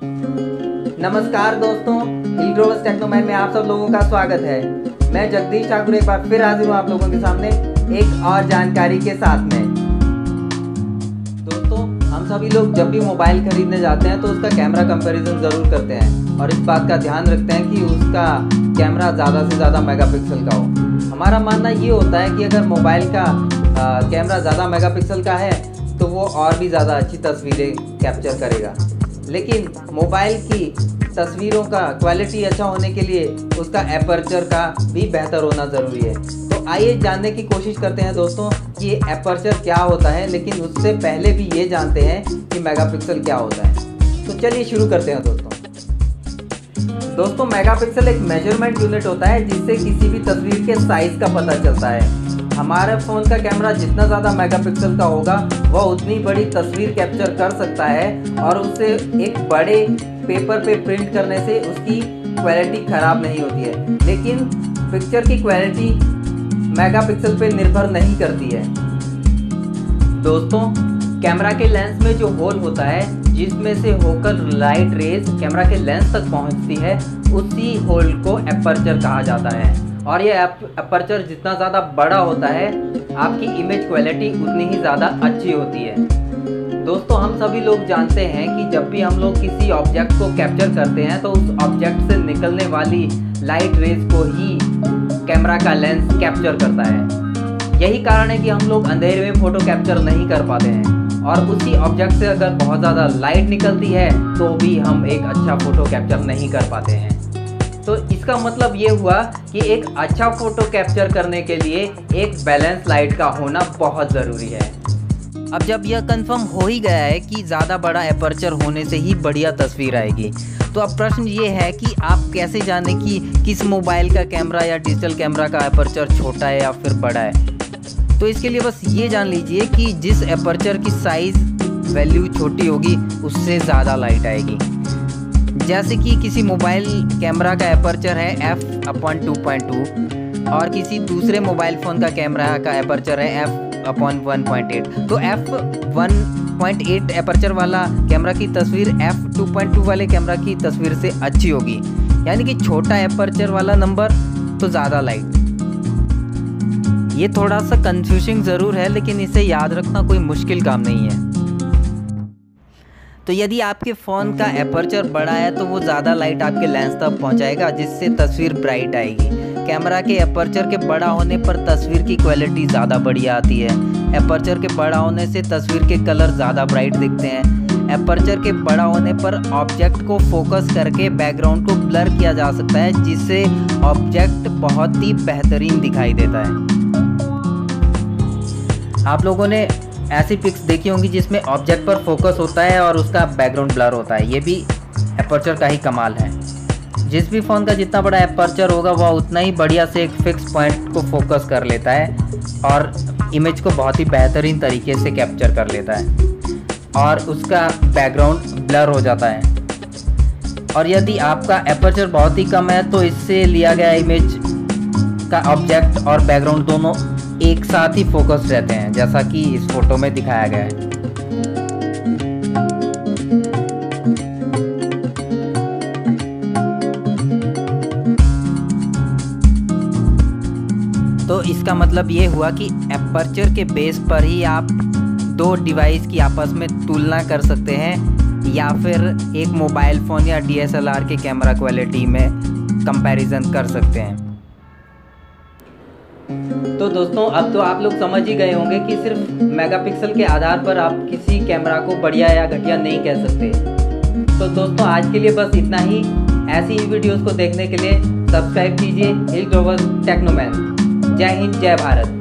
नमस्कार दोस्तों हिल ग्रोवर्स टेक्नोमैन में आप सब लोगों का स्वागत है। मैं जगदीश ठाकुर एक बार फिर हाजिर हूँ आप लोगों के सामने एक और जानकारी के साथ में। दोस्तों, हम सभी लोग जब भी मोबाइल खरीदने जाते हैं तो उसका कैमरा कंपैरिजन ज़रूर करते हैं और इस बात का ध्यान रखते हैं कि उसका कैमरा ज़्यादा से ज़्यादा मेगापिक्सल का हो। हमारा मानना ये होता है कि अगर मोबाइल का कैमरा ज़्यादा मेगापिक्सल का है तो वो और भी ज़्यादा अच्छी तस्वीरें कैप्चर करेगा। लेकिन मोबाइल की तस्वीरों का क्वालिटी अच्छा होने के लिए उसका एपर्चर का भी बेहतर होना ज़रूरी है। तो आइए जानने की कोशिश करते हैं दोस्तों कि एपर्चर क्या होता है, लेकिन उससे पहले भी ये जानते हैं कि मेगापिक्सल क्या होता है। तो चलिए शुरू करते हैं दोस्तों। दोस्तों, मेगापिक्सल एक मेज़रमेंट यूनिट होता है जिससे किसी भी तस्वीर के साइज़ का पता चलता है। हमारे फ़ोन का कैमरा जितना ज़्यादा मेगापिक्सल का होगा, वह उतनी बड़ी तस्वीर कैप्चर कर सकता है और उससे एक बड़े पेपर पे प्रिंट करने से उसकी क्वालिटी ख़राब नहीं होती है। लेकिन पिक्चर की क्वालिटी मेगापिक्सल पे निर्भर नहीं करती है। दोस्तों, कैमरा के लेंस में जो होल होता है, जिसमें से होकर लाइट रेज कैमरा के लेंस तक पहुँचती है, उसी होल को एपर्चर कहा जाता है। और ये अपर्चर जितना ज़्यादा बड़ा होता है, आपकी इमेज क्वालिटी उतनी ही ज़्यादा अच्छी होती है। दोस्तों, हम सभी लोग जानते हैं कि जब भी हम लोग किसी ऑब्जेक्ट को कैप्चर करते हैं तो उस ऑब्जेक्ट से निकलने वाली लाइट रेज को ही कैमरा का लेंस कैप्चर करता है। यही कारण है कि हम लोग अंधेरे में फ़ोटो कैप्चर नहीं कर पाते हैं। और उसी ऑब्जेक्ट से अगर बहुत ज़्यादा लाइट निकलती है तो भी हम एक अच्छा फ़ोटो कैप्चर नहीं कर पाते हैं। तो इसका मतलब ये हुआ कि एक अच्छा फ़ोटो कैप्चर करने के लिए एक बैलेंस लाइट का होना बहुत ज़रूरी है। अब जब यह कंफर्म हो ही गया है कि ज़्यादा बड़ा एपर्चर होने से ही बढ़िया तस्वीर आएगी तो अब प्रश्न ये है कि आप कैसे जाने कि किस मोबाइल का कैमरा या डिजिटल कैमरा का एपर्चर छोटा है या फिर बड़ा है? तो इसके लिए बस ये जान लीजिए कि जिस एपर्चर की साइज़ वैल्यू छोटी होगी, उससे ज़्यादा लाइट आएगी। जैसे कि किसी मोबाइल कैमरा का एपर्चर है f upon two point two और किसी दूसरे मोबाइल फ़ोन का कैमरा का एपर्चर है f upon one point eight तो f one point eight aperture वाला कैमरा की तस्वीर एफ़ टू पॉइंट टू वाले कैमरा की तस्वीर से अच्छी होगी। यानी कि छोटा एपर्चर वाला नंबर तो ज़्यादा लाइट ये थोड़ा सा कंफ्यूजिंग ज़रूर है, लेकिन इसे याद रखना कोई मुश्किल काम नहीं है। तो यदि आपके फ़ोन का एपर्चर बड़ा है तो वो ज़्यादा लाइट आपके लेंस तक पहुंचाएगा, जिससे तस्वीर ब्राइट आएगी। कैमरा के एपर्चर के बड़ा होने पर तस्वीर की क्वालिटी ज़्यादा बढ़िया आती है। एपर्चर के बड़ा होने से तस्वीर के कलर ज़्यादा ब्राइट दिखते हैं। एपर्चर के बड़ा होने पर ऑब्जेक्ट को फोकस करके बैकग्राउंड को ब्लर किया जा सकता है, जिससे ऑब्जेक्ट बहुत ही बेहतरीन दिखाई देता है। आप लोगों ने ऐसी पिक्स देखी होंगी जिसमें ऑब्जेक्ट पर फोकस होता है और उसका बैकग्राउंड ब्लर होता है। ये भी एपर्चर का ही कमाल है। जिस भी फ़ोन का जितना बड़ा एपर्चर होगा, वह उतना ही बढ़िया से एक फिक्स पॉइंट को फोकस कर लेता है और इमेज को बहुत ही बेहतरीन तरीके से कैप्चर कर लेता है और उसका बैकग्राउंड ब्लर हो जाता है। और यदि आपका एपर्चर बहुत ही कम है तो इससे लिया गया इमेज का ऑब्जेक्ट और बैकग्राउंड दोनों एक साथ ही फोकस रहते हैं, जैसा कि इस फ़ोटो में दिखाया गया है। तो इसका मतलब ये हुआ कि एपर्चर के बेस पर ही आप दो डिवाइस की आपस में तुलना कर सकते हैं, या फिर एक मोबाइल फ़ोन या डीएसएलआर के कैमरा क्वालिटी में कंपैरिजन कर सकते हैं। तो दोस्तों, अब तो आप लोग समझ ही गए होंगे कि सिर्फ़ मेगापिक्सल के आधार पर आप किसी कैमरा को बढ़िया या घटिया नहीं कह सकते। तो दोस्तों, आज के लिए बस इतना ही। ऐसी ही वीडियोस को देखने के लिए सब्सक्राइब कीजिए हिल ग्लोबल टेक्नोमैन जय हिंद, जय भारत।